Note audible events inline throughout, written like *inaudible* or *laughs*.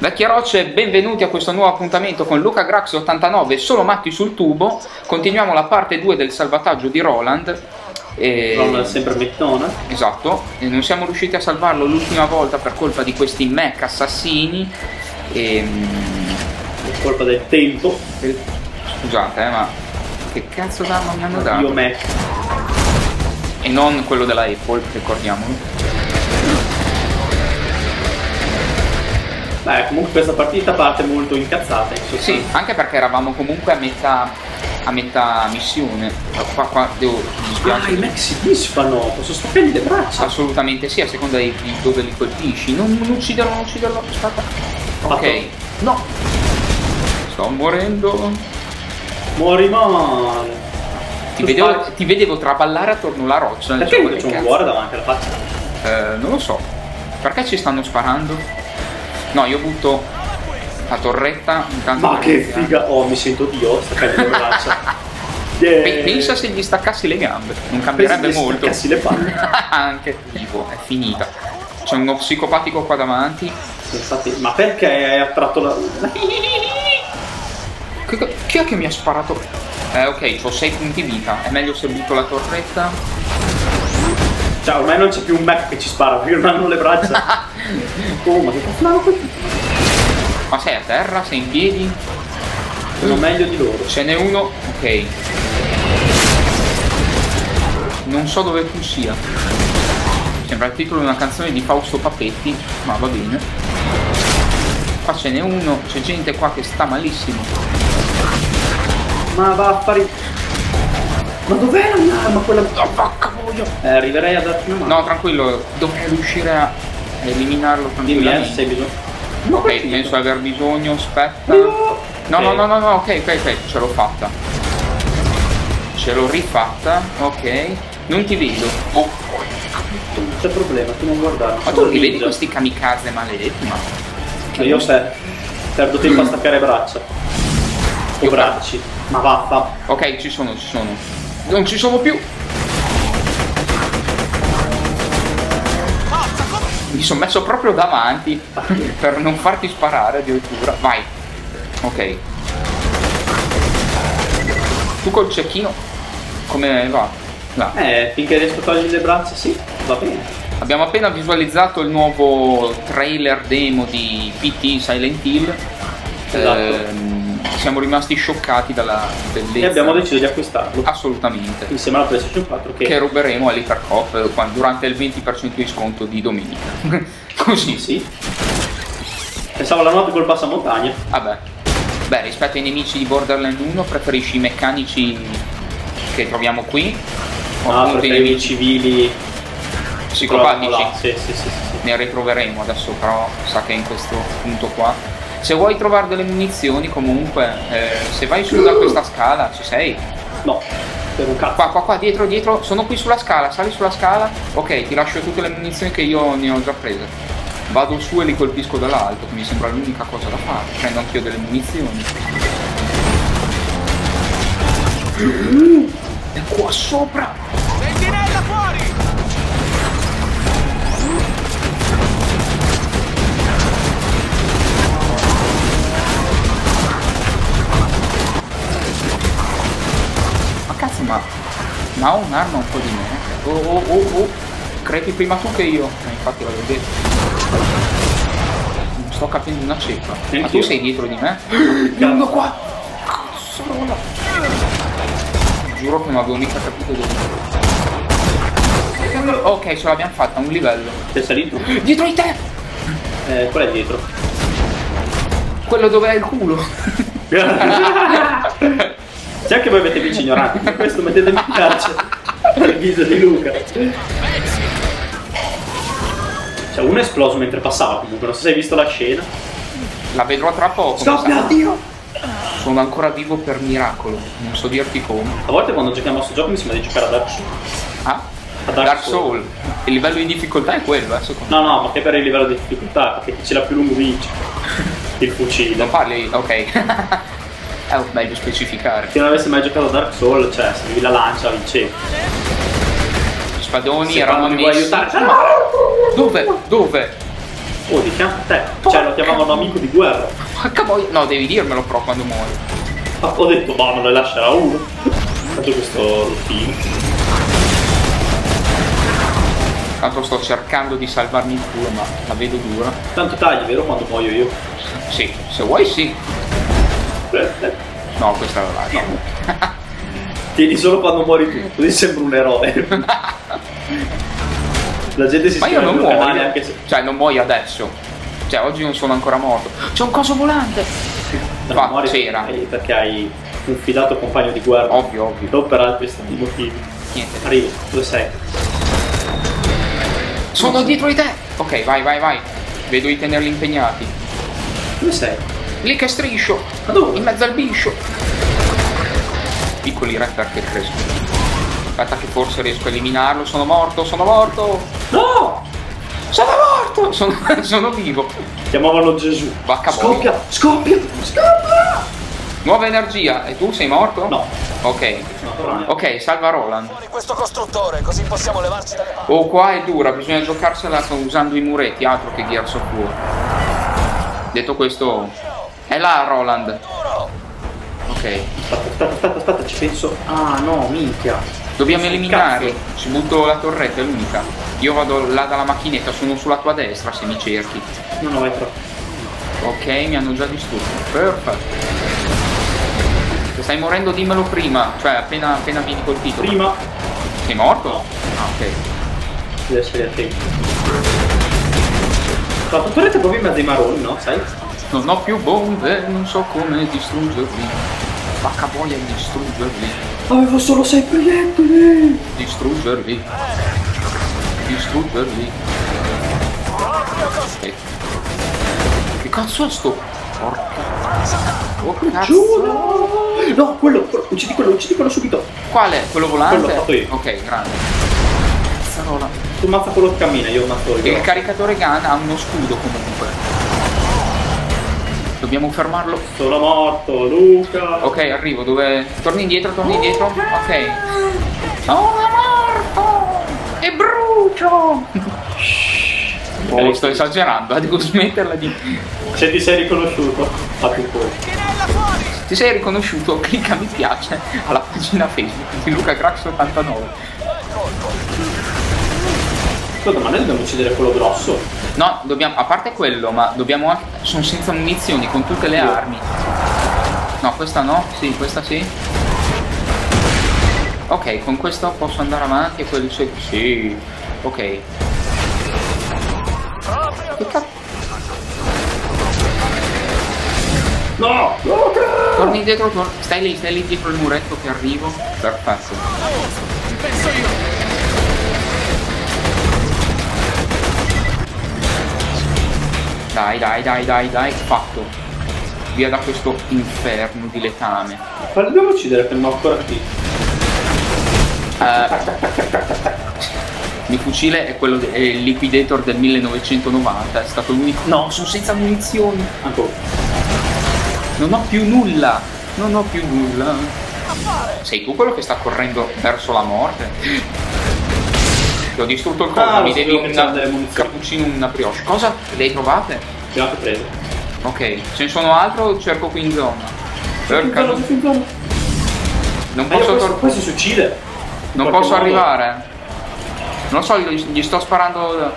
Vecchie rocce, benvenuti a questo nuovo appuntamento con Luca Grax 89 Solo Matti sul tubo. Continuiamo la parte 2 del salvataggio di Roland. E... Roland sempre mettona. Esatto, e non siamo riusciti a salvarlo l'ultima volta per colpa di questi mech assassini. E... Per colpa del tempo. Scusate, eh, ma che cazzo d'arma mi hanno dato? Io Mac. E non quello della Apple, ricordiamolo. Beh, comunque questa partita parte molto incazzata. In sì, anche perché eravamo comunque a metà, a metà missione. Qua, qua devo. Ah, i mech si disfano, posso staccargli le braccia? Assolutamente sì, a seconda di, di dove li colpisci. Non, non ucciderlo, non ucciderlo. Aspetta. Ok. No. Sto morendo. Muori male. Ti vedevo, ti vedevo, traballare attorno alla roccia. Perché c'è un cuore davanti alla faccia? Eh, non lo so. Perché ci stanno sparando? No, io butto la torretta intanto. Ma che figa! Oh, mi sento Dio, staccare le braccia. Yeah. *laughs* Pensa se gli staccassi le gambe, non cambierebbe Pensa molto. Se le palle. *laughs* Anche vivo, è finita. C'è uno psicopatico qua davanti. Infatti, ma perché hai attratto la. Chi è che mi ha sparato? Eh ok, ho 6 punti vita. È meglio se butto la torretta. Cioè, ormai non c'è più un mech che ci spara perché non hanno le braccia. *laughs* oh, ma che cazzo l'hanno colpito? Ma sei a terra? Sei in piedi? Sono meglio di loro. Ce n'è uno? Ok. Non so dove tu sia. Sembra il titolo di una canzone di Fausto Papetti, ma va bene. Qua ce n'è uno, c'è gente qua che sta malissimo. Ma va a fare... Ma dov'è la mia arma quella... Oh, vacca voglio! Eh, arriverei a darti una mano. No, tranquillo, dovrei riuscire a eliminarlo tranquillamente. Dimmi, eh, sei bisogno. No, ok, penso aver bisogno, aspetta. No, no, okay. no, no, no, no, ok, ok, ok, ce l'ho fatta. Ce l'ho rifatta, ok. Non ti vedo. Oh, non c'è problema, tu non guardare. Ma tu li vedi questi kamikaze maledetti? Ma. Che io per, perdo tempo a staccare braccia. O bracci. Ma vaffa. Ok, ci sono, ci sono. Non ci sono più. Mi sono messo proprio davanti per non farti sparare addirittura. Vai. Ok. Tu col cecchino come va? Là. Eh, finché riesco a togliere le braccia, sì, va bene. Abbiamo appena visualizzato il nuovo trailer demo di PT Silent Hill. Esatto. Eh, siamo rimasti scioccati dalla bellezza. E abbiamo deciso di acquistarlo. Assolutamente. Insieme alla PlayStation 4 che, che ruberemo all'Hypercop durante il 20% di sconto di domenica. *laughs* Così. Sì. Pensavo la notte col passamontagna. Vabbè. Beh, rispetto ai nemici di Borderlands 1 preferisci i meccanici che troviamo qui? O no, appunto i nemici civili psicopatici? Sì, sì, sì, sì, Ne ritroveremo adesso, però sa che in questo punto qua se vuoi trovare delle munizioni comunque, eh, se vai su da questa scala, ci sei? No, per un cazzo. Qua, qua, qua, dietro, dietro, sono qui sulla scala, sali sulla scala. Ok, ti lascio tutte le munizioni che io ne ho già prese. Vado su e li colpisco dall'alto, che mi sembra l'unica cosa da fare. Prendo anch'io delle munizioni. È qua sopra! Sentinella fuori! Ma, ma ho un'arma un po' di me. Oh oh oh oh, crepi prima tu che io. Eh, infatti l'avevo detto. Non sto capendo una ceppa. Ma tu sei dietro di me? Vengo qua! Cazzarola! Giuro che non avevo mica capito dove. Ok, ce l'abbiamo fatta, un livello. Sei salito? Dietro di te! Eh, qual è dietro? Quello dove è il culo. *laughs* *laughs* C'è anche voi avete vici ignoranti, per questo mettete mi piace al viso di Luca. Cioè uno è esploso mentre passava comunque, non so se hai visto la scena. La vedrò tra poco. Scoppia, Dio! Sono ancora vivo per miracolo, non so dirti come. A volte quando giochiamo a questo gioco mi sembra di giocare ad Dark Ah? A Dark Soul. Il livello di difficoltà è quello, eh, secondo No, no, ma che per il livello di difficoltà, perché chi ce l'ha più lungo vince. Il me. fucile. Non parli? Ok. *laughs* è meglio specificare. Chi non avesse mai giocato a Dark Soul, cioè, se avevi la lancia, vincevi. Gli spadoni Se vuoi messi... Dove? Dove? Oh, di fianco a te. Cioè, lo chiamavano amico di guerra. Porca boia. No, devi dirmelo però quando muori. Ah, Ho detto, ma non le lascerà uno. Faccio questo film. Tanto sto cercando di salvarmi il culo, ma la vedo dura. Tanto tagli, vero? Quando muoio io. Sì, se vuoi sì. No, questa la lascio. *laughs* Tieni solo quando muori tu, così sembra un eroe. *laughs* La gente si Ma io non muoio. anche se... Cioè, non muoio adesso. Cioè, oggi non sono ancora morto. C'è un coso volante. Qua muori c'era. perché- hai un fidato compagno di guerra. Ovvio, ovvio. Non per altri motivi. Niente. Arrivo, dove sei? Sono dietro di te. Ok, vai, vai, vai. Vedo di tenerli impegnati. Dove sei? Lì che striscio. In mezzo al biscio. Piccoli rapper che crescono. Aspetta che forse riesco a eliminarlo. Sono morto, sono morto. No! Sono morto. Sono, *laughs* sono vivo. Chiamavano Gesù. Vacca boia. Scoppia! Scoppia! Scoppia! Nuova energia. E tu sei morto? No. Ok. No. Ok, salva Roland. Fuori questo costruttore, così possiamo levarci dalle mani. Oh, qua è dura, bisogna giocarsela usando i muretti, altro che Gears of War. Detto questo, è là Roland. Ok, Aspetta, aspetta, aspetta, aspetta, ci penso. Ah no, minchia. dobbiamo eliminare. Ci butto la torretta, è l'unica. Io vado là dalla macchinetta, sono sulla tua destra se mi cerchi. No, no, vai troppo. Ok, mi hanno già distrutto. Perfetto. Se stai morendo dimmelo prima, cioè appena, appena vieni colpito. Prima Sei morto? Ah, ok. deve essere attento. La torretta è proprio in mezzo ai maroni, no? Sai? Non ho più bombe, non so come distruggerli. Vacca voglia di distruggerli. Avevo solo sei proiettili! Distruggerli. Distruggerli. Ok. Che cazzo è sto? Porca. Oh cazzo. No, quello, quello, uccidi quello, uccidi quello subito! Quale? Quello volante? Quello l'ho fatto io. Ok, grande. Cazzarola. Tu mazza quello che cammina, io ammazzo il Il caricatore gun ha uno scudo comunque. Dobbiamo fermarlo. Sono morto, Luca! Ok, arrivo, dove... Torni indietro, torni indietro. Ok. Sono morto! E brucio! Oh, sto esagerando, eh, devo smetterla di... Se ti sei riconosciuto, fatti un po'. Ti sei riconosciuto, clicca mi piace alla pagina Facebook di Luca Crax 89. Scusa, ma noi dobbiamo uccidere quello grosso. No, dobbiamo, a parte quello, ma dobbiamo anche... Sono senza munizioni, con tutte le armi. No, questa no, sì, questa sì. Ok, con questo posso andare avanti e quelli sì. Sì, ok. Che cazzo? No! Luca! Torni indietro, tor- stai lì, stai lì dietro il muretto che arrivo. Perfetto. Dai, dai, dai, dai, dai, fatto. Via da questo inferno di letame. Quale dobbiamo uccidere non ho ancora qui? Eh, *laughs* il mio fucile è quello del liquidator del 1990, è stato l'unico. No, sono senza munizioni. Ancora. Non ho più nulla. Non ho più nulla. Sei tu quello che sta correndo verso la morte? Ti ho distrutto il Ah, corpo, lo mi devi sapevo che c'erano un delle munizioni. cappuccino, una brioche. Cosa? Le hai trovate? Abbiamo anche preso. Ok, ce ne sono altro cerco qui in zona? Finzone. non Ah, posso, questo, tor- questo si uccide. non posso modo. arrivare. Non lo so, gli, gli sto sparando.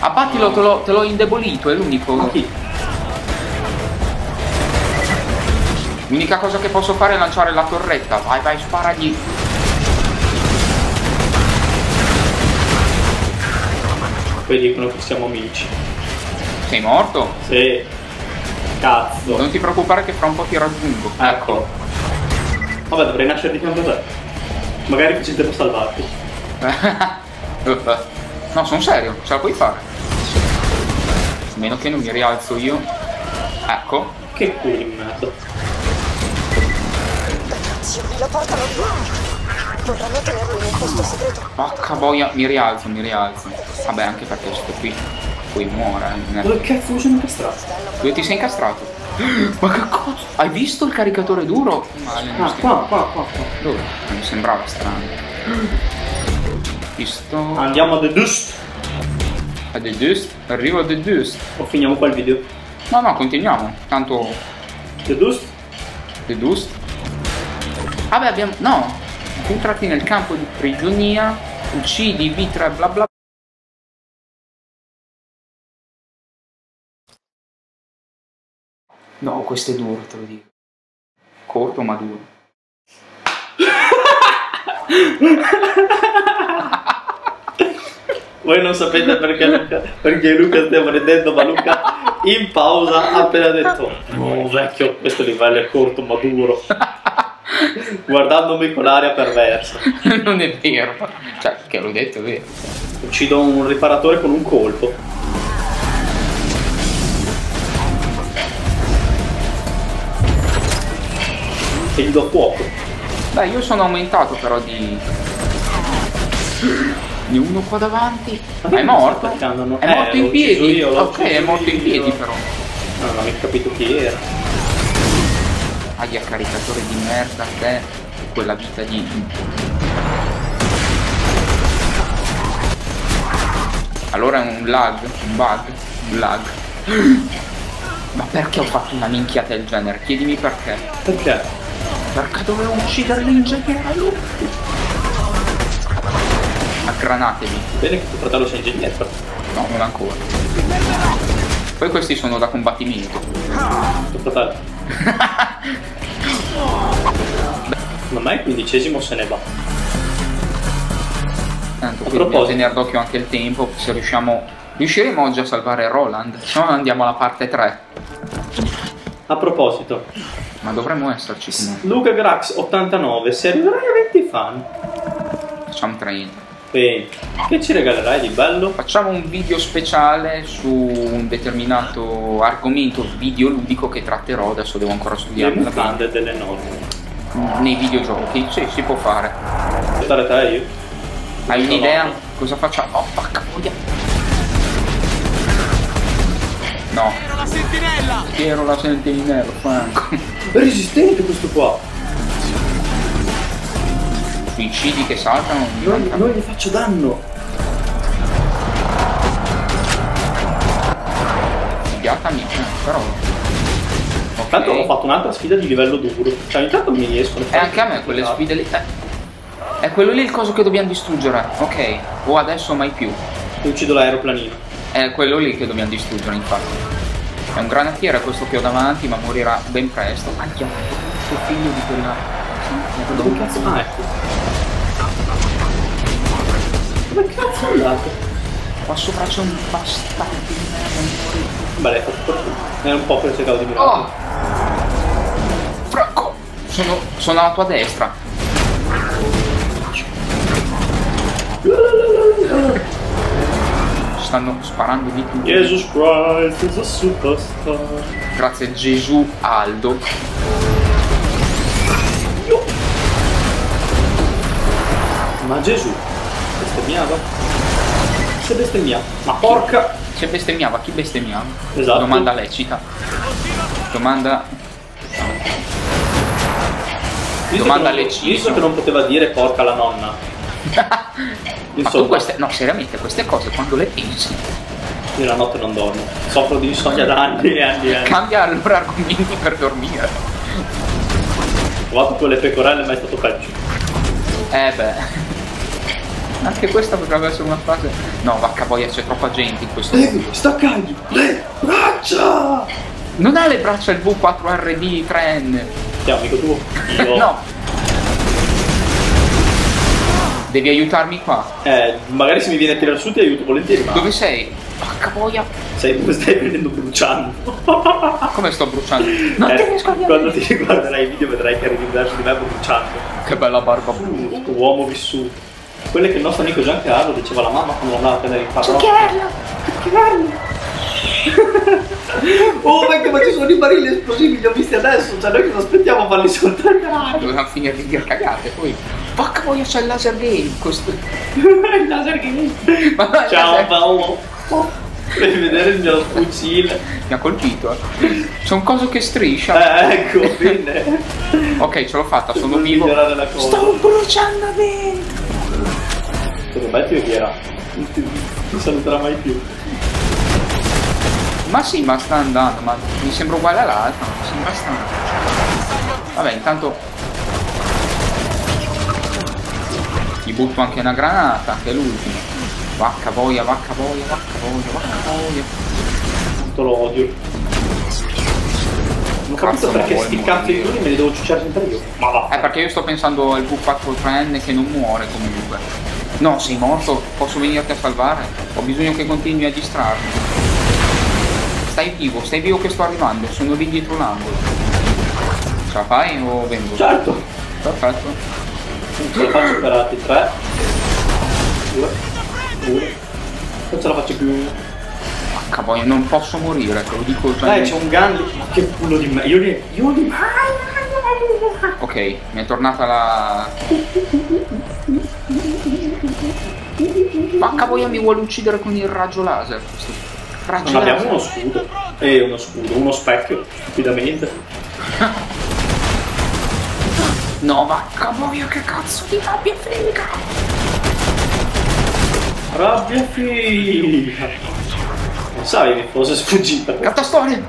Abbattilo, te l'ho, te l'ho indebolito, è l'unico. Ma chi? L'unica cosa che posso fare è lanciare la torretta. Vai, vai, sparagli. Poi dicono che siamo amici. Sei morto? Sì. Cazzo. Non ti preoccupare che fra un po' ti raggiungo. Ecco. Vabbè, dovrei nascere di fianco a te. Magari tempo a salvarti. *laughs* no, sono serio, ce la puoi fare. A meno che non mi rialzo io. Ecco. Che culo di merda. Attenzione, la porta non va. Vorranno tenerlo in un posto segreto. Porca boia, mi rialzo, mi rialzo. Vabbè, anche perché sto qui. Poi muore. eh. Dove cazzo mi sono incastrato? Dove ti sei incastrato? *gasps* Ma che cosa? Hai visto il caricatore duro? Male, Ah, qua, qua, qua, qua. Dove? Mi sembrava strano. *gasps* Visto. Andiamo a The Dust. A The Dust? Arrivo a The Dust. O finiamo qua il video. No, no, continuiamo. Tanto The Dust? The Dust. Vabbè, abbiamo. No! Entrati nel campo di prigionia, uccidi Vitra bla bla. No, questo è duro, te lo dico. Corto ma duro. *laughs* Voi non sapete perché Luca, perché Luca stiamo ridendo, ma Luca in pausa ha appena detto Oh vecchio, questo livello è corto ma duro. *laughs* Guardandomi con aria perversa. *laughs* non è vero. Cioè, che l'ho detto, è vero. Uccido un riparatore con un colpo. E gli do fuoco. Dai, io sono aumentato però di. Di uno qua davanti. Ma è morto? No. È Eh, morto in piedi. io, ok, è morto in piedi però. Non ho capito chi era. Aia caricatore di merda te. Quella vita di. Allora è un lag, un bug, un lag. *gasps* Ma perché ho fatto una minchiata del genere? Chiedimi perché. Perché? Perché dovevo uccidere l'ingegnere? Aggranatevi. Bene che tuo fratello sia ingegnere. No, non ancora. Poi questi sono da combattimento. Secondo me il quindicesimo se ne va. Tanto A qui dobbiamo proposito. tenere d'occhio anche il tempo, se riusciamo... Riusciremo oggi a salvare Roland? Se no andiamo alla parte 3. A proposito, Ma dovremmo esserci comunque. Luca Grax 89, se arriverai a 20 fan, Facciamo 30. E che ci regalerai di bello? Facciamo un video speciale su un determinato argomento videoludico che tratterò, adesso devo ancora Le studiare mutande delle nonne. nei videogiochi. Sì, si può fare. Stare te io? Hai un'idea? Cosa facciamo? Oh, porca boia. No. Ero la sentinella! Ero la sentinella, Franco. È resistente questo qua. Suicidi che saltano. Non, non gli faccio danno. Figata mia, eh, però. Ok. Tanto ho fatto un'altra sfida di livello duro. Cioè, ogni tanto mi riescono. E anche a me quelle sfide lì. eh. È quello lì il coso che dobbiamo distruggere. Ok. O adesso o mai più. Uccido l'aeroplanino. È quello lì che dobbiamo distruggere, infatti. È un granatiere questo che ho davanti, ma morirà ben presto. Aia, questo figlio di quella. Dove cazzo? Ah, ecco. Dove cazzo è andato? Qua sopra c'è un bastardo di merda. Beh, fortuna. È un po' che cercavo di mirare. Oh! Franco! Sono, sono alla tua destra. Stanno sparando di tutto. Jesus Christ is a superstar. Grazie Gesù Aldo. Ma Gesù bestemmiava? Se bestemmiava. Ma porca! Se bestemmiava, chi bestemmiava? Esatto. Domanda lecita. Domanda. Visto Domanda lecita. Visto che non poteva dire porca la nonna. *laughs* Ma tu Insomma, queste. No, seriamente, queste cose quando le pensi. io la notte non dormo. Soffro di insonnia da anni e anni e anni. Cambia allora argomenti per dormire. Ho fatto quelle pecorelle ma è stato peggio. Eh beh. Anche questa potrebbe essere una frase. No, vacca boia, c'è troppa gente in questo mondo. staccagli le braccia! Non ha le braccia il V4RD 3N. Ti amico tuo? *laughs* Io- No. Devi aiutarmi qua. Eh, magari se mi viene a tirare su ti aiuto volentieri, ma Dove sei? Vacca boia. sei, *laughs* stai prendendo bruciando. *laughs* Come sto bruciando? Non Eh, ti riesco a Quando ti riguarderai i video vedrai che arrivi verso di me bruciando. Che bella barba blu. Uomo vissuto. Quelle che il nostro amico Giancarlo diceva alla mamma quando andava a prendere il parrocchio. *laughs* Oh, vecchio, ma ci sono sono i barili esplosivi, li ho visti adesso, cioè noi cosa aspettiamo a farli saltare? Dovevamo finire di dire cagate, poi. Porca voglia c'è il laser game! Questo. *laughs* il laser game. Ma Ciao laser- Paolo. Devi vedere il mio fucile. Mi ha colpito, eh. C'è un coso che striscia. Eh, ecco, bene. Ok, ce l'ho fatta, sono vivo. Sto bruciando dentro! Me ti odierà. Non saluterà mai più. Ma sì, ma sta andando, ma mi sembra uguale all'altro, mi sembra strano. Vabbè, intanto gli butto anche una granata, anche l'ultimo. Vacca boia, vacca boia, vacca boia, vacca boia. Quanto lo odio. Non Cazzo, capisco ma perché sti cazzo di turni me li devo ciucciare sempre io. Ma va. Eh, perché io sto pensando al V4N che non muore comunque. No, sei morto, posso venirti a salvare? Ho bisogno che continui a distrarmi. Stai vivo, stai vivo che sto arrivando, sono lì dietro l'angolo. Ce la fai o vengo? Certo. Perfetto. Ce la faccio per altri 3. 2. 1. Non ce la faccio più. Vacca boia, non posso morire, te lo dico già. Dai, c'è un Gandhi. Ma che culo di me. Io li. Io li. Ok, mi è tornata la... Vacca boia mi vuole uccidere con il raggio laser. Raggio Non abbiamo laser. uno scudo. E uno scudo, uno specchio, stupidamente. *laughs* No, vacca boia, che cazzo di rabbia figa! Rabbia figa. Non sai che fosse sfuggita. Cattastorie!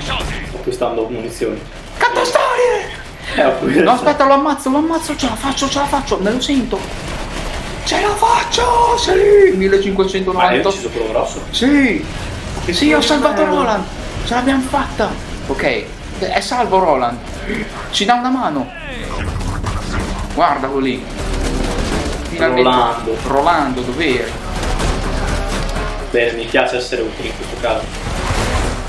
Sto acquistando munizioni. Cattastorie! Eh, No, aspetta, lo ammazzo, lo ammazzo, ce la faccio, ce la faccio, me lo sento. Ce la faccio! Sì! Ma hai 1590. ucciso quello grosso? Sì! Sì, ho salvato Roland! Ce l'abbiamo fatta! Ok, è salvo Roland. Ci dà una mano. Guardalo lì. Finalmente. Rolando. Rolando, dov'eri? Bene, mi piace essere utile in questo caso.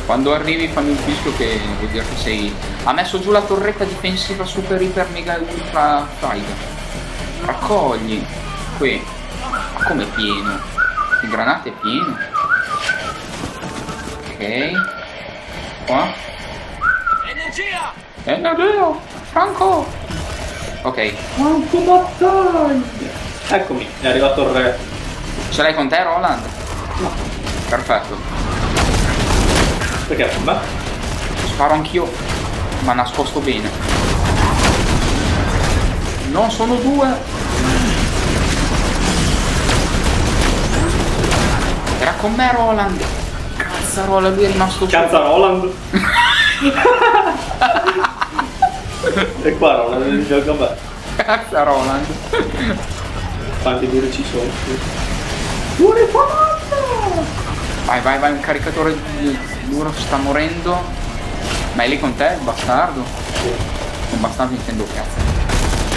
Quando arrivi fammi un fischio che vuol dire che sei. Ha messo giù la torretta difensiva super iper mega ultra figa. Raccogli. Qui. Ma come è pieno? Di granate è pieno. Ok. Qua. Energia! No, Franco! Ok, Quanto battaglia! Eccomi, è arrivato il re. ce l'hai con te Roland? No. Perfetto. Perché? Ma Sparo anch'io, ma nascosto bene. No, sono due. Era con me Roland. Cazzarola, lui è rimasto cazza Roland. *laughs* e qua Roland il gioco a me. Cazza Roland. Quanti duri ci sono? Dure forte! Vai, vai, vai, un caricatore di duro sta morendo. Ma è lì con te, il bastardo? Un bastardo intendo cazzo.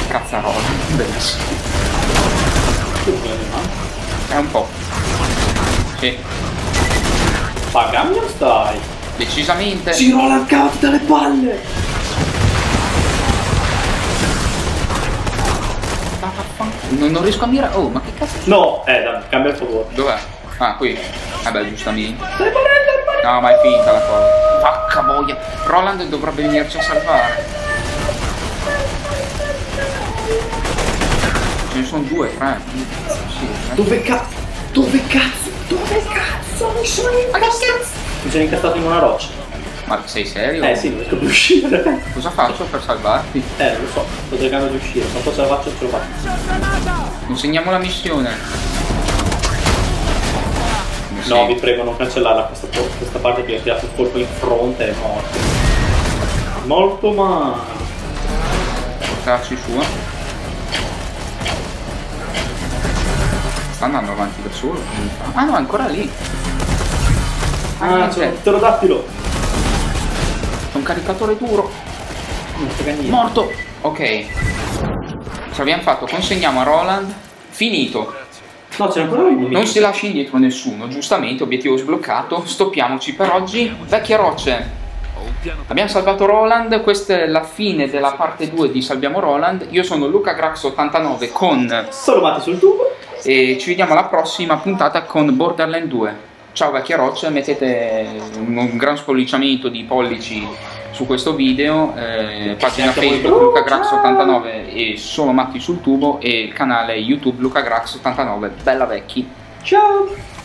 Cazzarola, *laughs* bellissimo. È un po'. Sì, Pagami o stai? decisamente. Sì, Roland, cavati dalle palle! Ma Non, non riesco a mirare. Oh, ma che cazzo? No, eh, dai, cambia il favore. Dov'è? Ah, qui. Vabbè, giustamente. Stai morendo, stai No, ma è finta la cosa. Vacca boia. Roland dovrebbe venirci a salvare. Ce ne sono due, tre. Sì, tre. Dove cazzo? Dove cazzo? Dove cazzo mi sono incastrato? Mi sono incastrato in una roccia. Ma sei serio? Eh sì, non riesco più a uscire. Cosa faccio per salvarti? Eh, non lo so, sto cercando di uscire. Non so se la faccio ce lo faccio. Consegniamo la missione. No, sì. vi prego, non cancellarla questa, questa parte che ho tirato il colpo in fronte e è morto. Molto male. Portarci su. Sta andando avanti da solo. Ah no, è ancora lì. Ah, Ah, c'è un pterodattilo. C'è un caricatore duro. Morto. Ok. Ce l'abbiamo fatto. Consegniamo a Roland. Finito. No, c'è ancora lui. Non si lascia indietro nessuno. Giustamente, obiettivo sbloccato. Stoppiamoci per oggi. Vecchie rocce. Abbiamo salvato Roland, questa è la fine della parte 2 di Salviamo Roland. Io sono Luca Grax89 con Solo matti sul tubo. E ci vediamo alla prossima puntata con Borderland 2. Ciao vecchie rocce, mettete un, un gran spolliciamento di pollici su questo video, eh, pagina voi Facebook Luca brucia! Grax 89 e Solo Matti sul tubo e il canale YouTube Luca Grax 89, bella vecchi. Ciao!